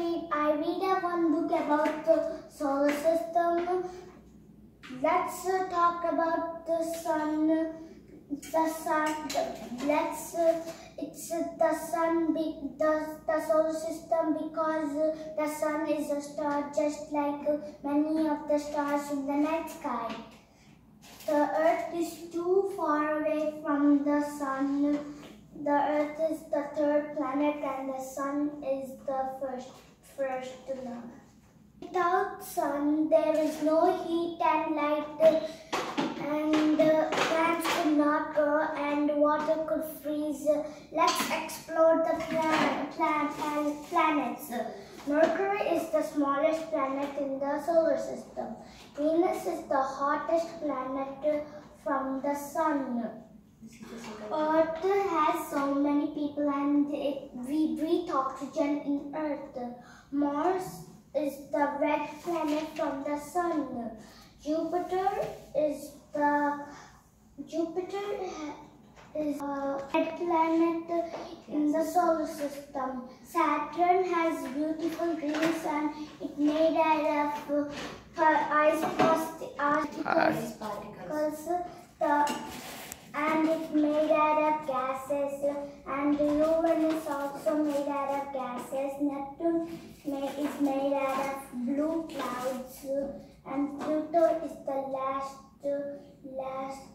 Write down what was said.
read. I read a one book about the solar system. Let's uh, talk about the sun. The sun. The, let's. Uh, it's uh, the sun. Be, the the solar system because the sun is a star, just like many of the stars in the night sky. The Earth is too far away from the sun. The Earth is the third planet and the sun is the first first one. Without sun, there is no heat and light, and uh, plants could not grow, and water could freeze. Let's explore the planet, plant and planets. Mercury is the smallest planet in the solar system. Venus is the hottest planet from the sun. Earth has so many people and it, we breathe oxygen in Earth. Mars is the red planet from the sun. Jupiter is the Jupiter is a red planet in the solar system. Saturn has beautiful green sun. It made out of uh, ice particles. particles. The also made out of gases. Neptune is made out of blue clouds and Pluto is the last last